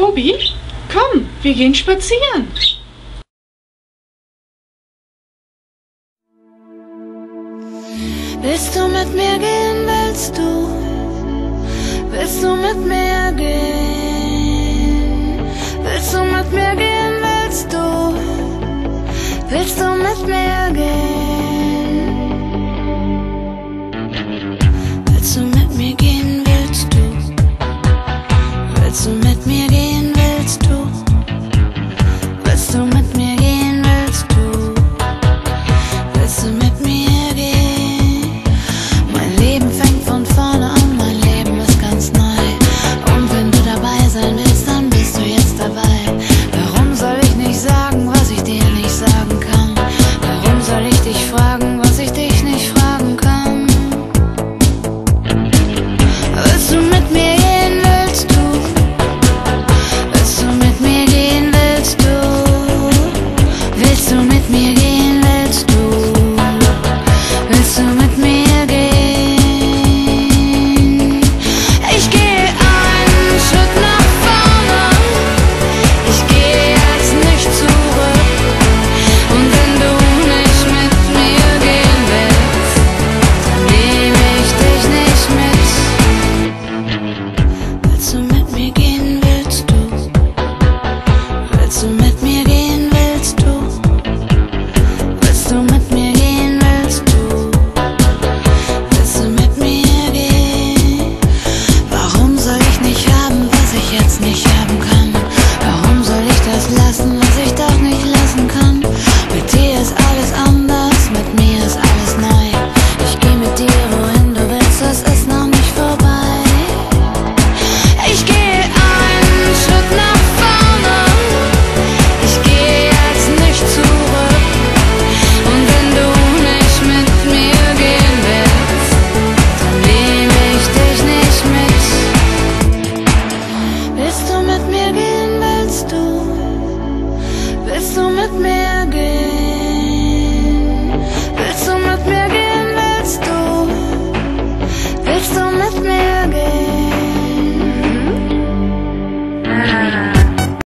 Tobi, komm, wir gehen spazieren. Willst du mit mir gehen, willst du? Willst du mit mir gehen? Willst du mit mir gehen, willst du? Willst du mit mir gehen? me.